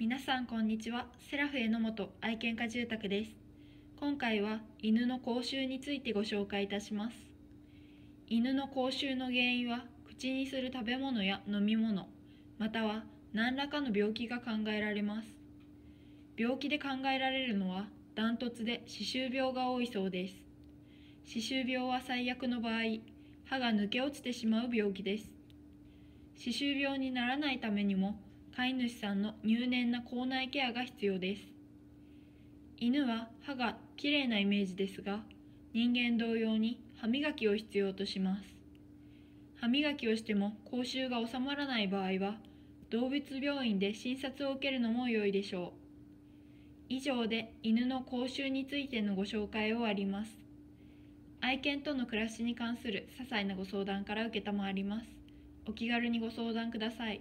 皆さんこんにちは。セラフ榎本愛犬家住宅です。今回は犬の口臭についてご紹介いたします。犬の口臭の原因は口にする食べ物や飲み物または何らかの病気が考えられます。病気で考えられるのはダントツで歯周病が多いそうです。歯周病は最悪の場合歯が抜け落ちてしまう病気です。歯周病にならないためにも飼い主さんの入念な口内ケアが必要です。犬は歯がきれいなイメージですが人間同様に歯磨きを必要とします。歯磨きをしても口臭が収まらない場合は動物病院で診察を受けるのも良いでしょう。以上で犬の口臭についてのご紹介を終わります。愛犬との暮らしに関する些細なご相談から承ります。お気軽にご相談ください。